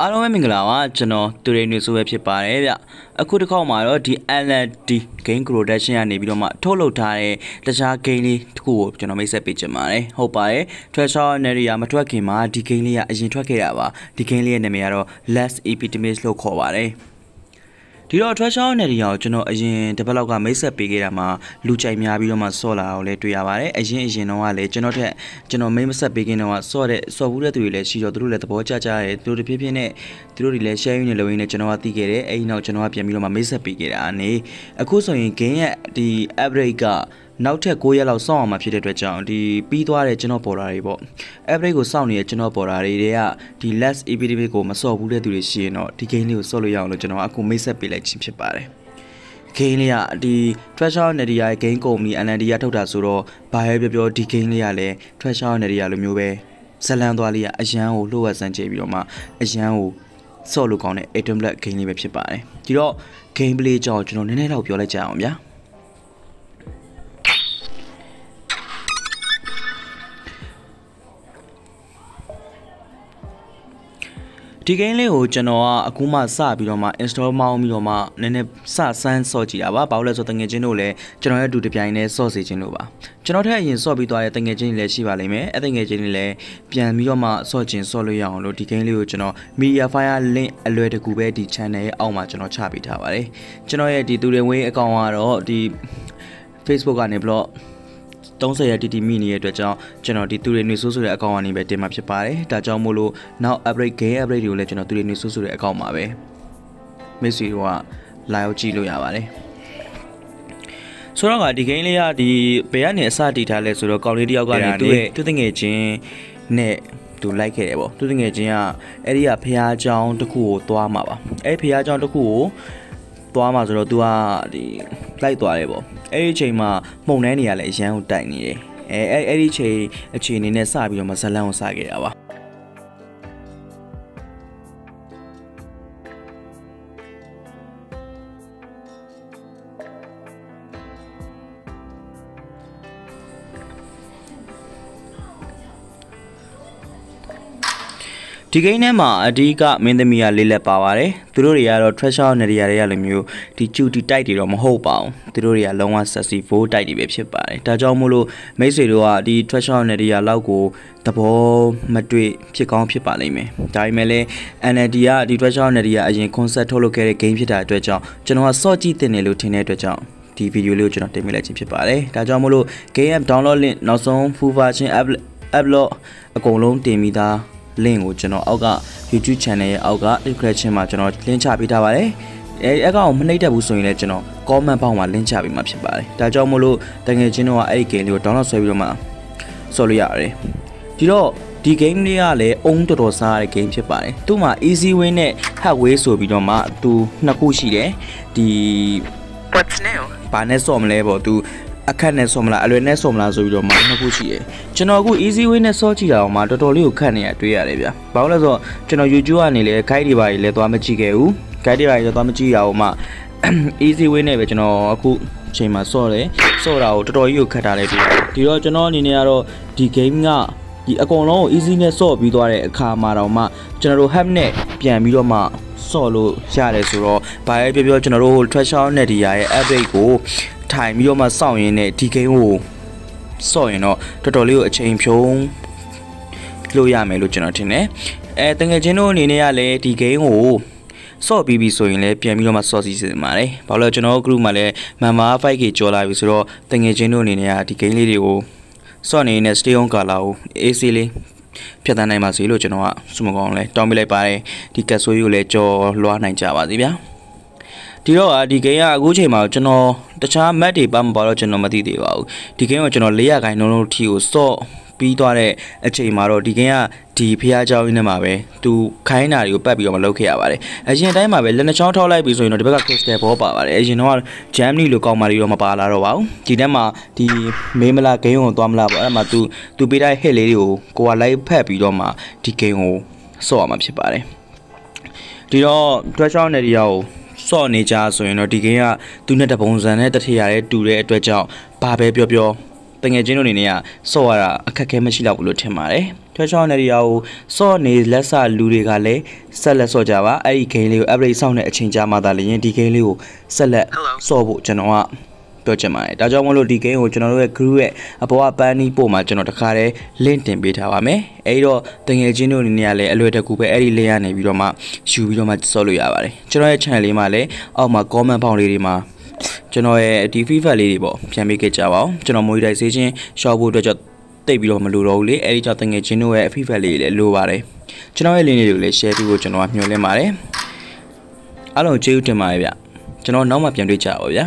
အားလုံးပဲမင်္ဂလာပါကျွန်တော်တူရိနေဆိုပဲဖြစ်ပါတယ်ဗျအခုတစ်ခေါက်မှာတော့ဒီ LND Game Production ကနေပြီးတော့မှထုတ်လုပ်ထားတဲ့တခြား game လေးတစ်ခုကိုကျွန်တော်မိတ်ဆက်ပေးချင်ပါတယ်ဟုတ်ပါတယ် Treasure Area မထွက်ခင်မှာဒီ game လေးကအရင်ထွက်ခဲ့တာပါဒီ game လေးရဲ့နာမည်ကတော့ Less Epitomize လို့ခေါ်ပါတယ် ဒီတော့ treasure နယ်ဒီယာကိုကျွန်တော်အရင်တစ်ပတ်လောက်ကမိတ်ဆက်ပေးခဲ့တာမှာလူကြိုက်များပြီးတော့မှဆော့လာအောင်လည်းတွေ့ရပါတယ်အရင်အရင်တော့ကလည်းကျွန်တော်ထက်ကျွန်တော်မိတ်မဆက်ပေးခင်တော့ဆော့တဲ့ဆော့ဘူးတဲ့သူတွေလည်းရှိတော့သူတို့လည်းသဘောကျကြတယ်သူတို့တဖြည်းဖြည်းနဲ့သူတို့တွေလည်း share နေလို့ရင်းနဲ့ကျွန်တော်ကသိခဲ့တယ်အဲဒီနောက်ကျွန်တော်ကပြန်ပြီးတော့မှမိတ်ဆက်ပေးခဲ့တာအနေအခုဆိုရင် game ရဲ့ဒီ average က နောက်ထပ်9ရက်လောက်စောင့်အောင်မှာဖြစ်တဲ့အတွက်ကြောင့်ဒီပြီးသွားတဲ့ကျွန်တော်ပေါ်တာတွေပေါ့ average ကိုစောင့်နေတဲ့ကျွန်တော်ပေါ်တာတွေတွေကဒီ less epidemic ကိုမစော့ဘူးတဲ့သူတွေရှိရင်တော့ဒီ game လေးကိုစော့လို့ရအောင်လို့ကျွန်တော်အခုမိတ်ဆက်ပေးလိုက်ခြင်းဖြစ်ပါတယ် game လေးကဒီ Treasure Nadia ရဲ့ game company NND ကထုတ်တာဆိုတော့ဘာပဲပြောပြောဒီ game လေးကလည်း Treasure Nadia လိုမျိုးပဲဇလန်သွားလေးကအရန်ကိုလှုပ်ဝက်ဆန်းချေပြီးတော့မှအရန်ကိုစော့လို့ကောင်းတဲ့ Atom Black game လေးပဲဖြစ်ပါတယ်ဒီတော့ game play ကြောင့်ကျွန်တော်နည်းနည်းတော့ပြောလိုက်ကြအောင်ဗျာ ဒီ game လေးကိုကျွန်တော်ကအခုမှစပြီးတော့မှ install မောင်းပြီးတော့မှနည်းနည်းစစမ်းဆော့ကြည့်တာပါဘာလို့လဲဆိုတငယ်ချင်းတို့လည်းကျွန်တော်ရဲ့အတူတပြိုင်တည်းဆော့စေခြင်းလို့ပါကျွန်တော်ထက်အရင်ဆော့ပြီးသွားတဲ့တငယ်ချင်းတွေလည်းရှိပါလိမ့်မယ်အဲတငယ်ချင်းတွေလည်းပြန်ပြီးတော့မှဆော့ခြင်းဆော့လို့ရအောင်လို့ဒီ game လေးကိုကျွန်တော် media fire link အလွယ်တကူပဲဒီ channel ရဲ့အောက်မှာကျွန်တော်ချပေးထားပါတယ်ကျွန်တော်ရဲ့ဒီသူတွေဝင်းအကောင့်ကတော့ဒီ Facebook ကနေ blog 30ရက်တီတီမိနေတဲ့အတွက်ကြောင့်ကျွန်တော်ဒီသူတွေနေဆိုးဆိုတဲ့အကောင့်ကနေပဲတင်มาဖြစ်ပါတယ်ဒါကြောင့်မို့လို့နောက် upgrade game upgrade တွေကိုလည်းကျွန်တော်သူတွေနေဆိုးဆိုတဲ့အကောင့်မှာပဲမိတ်ဆွေတို့ကလာရောက်ကြည့်လို့ရပါတယ်ဆိုတော့ကဒီ game လေးကဒီဘယ်ကနေအစတည်ထားလဲဆိုတော့ကောင်လေးတယောက်ကနေသူ့ရဲ့သူတငယ်ချင်းနဲ့သူလိုက်ခဲ့တယ်ပေါ့သူတငယ်ချင်းကအဲ့ဒီကဖះเจ้าတစ်ခုကိုသွားမှာပါအဲ့ဖះเจ้าတစ်ခုကိုသွားမှာဆိုတော့ तू ကဒီ လိုက်သွားတယ်ပေါ့အဲ့ဒီအချိန်မှာမှုန်နှဲနေရလဲအရန်ကိုတိုက်နေတယ်အဲအဲ့အဲ့ဒီအချိန်အခြေအနေနဲ့စပြီးတော့မဇလန်ကိုစခဲ့တာပါ ဒီဂိမ်းထဲမှာအဓိကမင်းသမီးကလေးလက်ပါပါတယ်သူတို့တွေကတော့ treasure နေရာတွေကလိုမျိုးဒီ cutie type တွေတော့မဟုတ်ပါဘူးသူတို့တွေကလုံးဝ sexy 4 type တွေပဲဖြစ်ပါတယ်ဒါကြောင့်မို့လို့မိတ်ဆွေတို့ကဒီ treasure နေရာလောက်ကိုသဘောမတွေ့ဖြစ်ကောင်းဖြစ်ပါလိမ့်မယ်ဒါပေမဲ့လည်း NLD ကဒီ treasure နေရာအရင် concept ထုတ်လုပ်ခဲ့တဲ့ game ဖြစ်တာအတွက်ကြောင့်ကျွန်တော်ကစော့ကြည့်တင်တယ်လို့ထင်တဲ့အတွက်ကြောင့်ဒီဗီဒီယိုလေးကိုကျွန်တော်တင်ပြလိုက်ခြင်းဖြစ်ပါတယ်ဒါကြောင့်မို့လို့ game app download link နောက်ဆုံး full version app upload အကုန်လုံးတင်ပြီးသား link ကိုကျွန်တော်အောက်က YouTube channel ရဲ့အောက်က description မှာကျွန်တော် link ချပေးထားပါတယ်အဲအကောင်မနှိပ်တတ်ဘူးဆိုရင်လည်းကျွန်တော် comment ပေါက်မှာ link ချပေးမှာဖြစ်ပါတယ်ဒါကြောင့်မို့လို့တကယ်ချင်းတော့အဲ့ဒီ game လေးကို download ဆွဲပြီးတော့မှဆော်လို့ရတယ်ဒီတော့ဒီ game လေးကလည်းအုံတော်တော်စားတဲ့ game ဖြစ်ပါတယ်သူ့မှာ easy win နဲ့ hard way ဆိုပြီးတော့မှသူနှစ်ခုရှိတယ်ဒီ What's new? ဘာနဲ့ဆော့မလဲပေါ့သူ အခက်နဲ့ဆော့မလားအလွယ်နဲ့ဆော့မလားဆိုပြီးတော့မှနှစ်ခုရှိတယ်ကျွန်တော်အခု easy way နဲ့ဆော့ကြည့်တာအောင်မှတော်တော်လေးကိုခက်နေရတွေ့ရတယ်ဗျဘာလို့လဲဆိုတော့ကျွန်တော် YouTube ကနေလည်း guide တွေပါလည်းသွားမကြည့်ခဲ့ဘူး guide တွေပါလည်းသွားမကြည့်ရအောင်မှ easy way နဲ့ပဲကျွန်တော်အခုချိန်မှာဆော့တယ်ဆော့တာကိုတော်တော်ကြီးကိုခက်တာလေးတွေ့ရတယ်ဒီတော့ကျွန်တော်အနေနဲ့ကတော့ဒီ game ကဒီအကုန်လုံးကို easy နဲ့ဆော့ပြီးသွားတဲ့အခါမှာတော့မှကျွန်တော်တို့ hub နဲ့ပြန်ပြီးတော့မှဆော့လို့ရတယ်ဆိုတော့ဘာပဲပြောပြောကျွန်တော်တို့ treasure net ရဲ့ update ကို ထိုင်ပြီးတော့မှစောင့်ရင်းနဲ့ဒီ game ကိုစော့ရင်တော့တော်တော်လေးကိုအချိန်ဖြုံးလို့ရမယ်လို့ကျွန်တော်ထင်တယ်အဲတကယ်ချင်းတို့အနေနဲ့ကလည်းဒီ game ကိုဆော့ပြီးပြီဆိုရင်လည်းပြန်ပြီးတော့မှဆော့စီစဉ်ပါတယ်။ဘာလို့လဲကျွန်တော် group မှာလည်း member 5k ကျော်လာပြီဆိုတော့တကယ်ချင်းတို့အနေနဲ့ကဒီ game လေးတွေကိုဆော့နေနဲ့ stay on color ကို AC လေးဖြတ်တန်းနိုင်ပါစေလို့ကျွန်တော်ကစုမကောင်းလဲတောင်းပေးလိုက်ပါတယ်ဒီကတ်ဆိုးကြီးကိုလည်းကြော်လွှားနိုင်ကြပါစေဗျာ ဒီတော့ဒီ game ကအခုချိန်မှာကျွန်တော်တခြား map တွေပါမပါတော့ကျွန်တော်မသိသေးပါဘူးဒီ game ကိုကျွန်တော်400ခိုင်နှုန်းလုံးထိကိုစော့ပြီးသွားတဲ့အချိန်မှာတော့ဒီကင်းကဒီဖះเจ้าရင်းထဲမှာပဲသူခိုင်းတာတွေကိုပတ်ပြီးတော့မလုပ်ခဲ့ရပါတယ်အရင်တိုင်းမှာပဲလက်နှချောင်းထောက်လိုက်ပြီးဆိုရင်တော့ဒီဘက်က crystal ball ပါပါတယ်အရင်တော့ Germany လိုကောင်းပါလေးတော့မပါလာတော့ပါဘူးဒီထဲမှာဒီမေးမလားဂိမ်းကိုသွားမလားပေါ့အဲ့မှာသူသူပေးတဲ့ hit လေးတွေကိုကိုကလိုက်ဖက်ပြီးတော့မှဒီဂိမ်းကိုဆော့ရမှာဖြစ်ပါတယ်ဒီတော့ treasure area ကို စော့နေကြဆိုရင်တော့ဒီဂိမ်းကသူနဲ့တပုံစံနဲ့တထရရဲတူတဲ့အတွက်ကြောင့်ဘာပဲပြောပြောတတငယ်ချင်းတို့အနေနဲ့ကစော့ရတာအခက်အခဲမရှိတော့ဘူးလို့ထင်ပါတယ်ထွဲချောင်းနေရီယာကိုစော့နေလက်စလူတွေကလည်းဆက်လက်စော့ကြပါအဲ့ဒီဂိမ်းလေးကို average စောင့်တဲ့အချိန်ကြာမှသာလျှင်ဒီဂိမ်းလေးကိုဆက်လက်စော့ဖို့ကျွန်တော်က ပြောချင်ပါတယ်ဒါကြောင့်မလို့ဒီ game ကိုကျွန်တော်တို့ရဲ့ group ရဲ့အပေါ်ကပန်းနီးပို့မှာကျွန်တော်တခါတည်း link တင်ပေးထားပါမယ်အဲဒီတော့တငယ်ချင်းတို့အနေနဲ့ကလည်းအလွယ်တကူပဲအဲ့ဒီ link ကနေပြီးတော့မှယူပြီးတော့မှစော့လို့ရပါတယ်ကျွန်တော်ရဲ့ channel လေးမှာလည်းအောက်မှာ comment ဖောင်လေးတွေမှာကျွန်တော်ရဲ့ဒီ FIFA လေးတွေပေါ့ပြန်ပေးခဲ့ကြပါအောင်ကျွန်တော် monetization ရှော့ဖို့အတွက်ကြောင့်တိတ်ပြီးတော့မလိုတော့ဘူးလေအဲ့ဒီကြောင့်တငယ်ချင်းတို့ရဲ့ FIFA လေးတွေလည်းလိုပါတယ်ကျွန်တော်ရဲ့ link တွေကိုလည်း share ပြီးဖို့ကျွန်တော်ကညွှန်လင်းပါတယ်အားလုံးကျေးဇူးတင်ပါတယ်ဗျကျွန်တော်နောက်မှပြန်တွေ့ကြပါဗျာ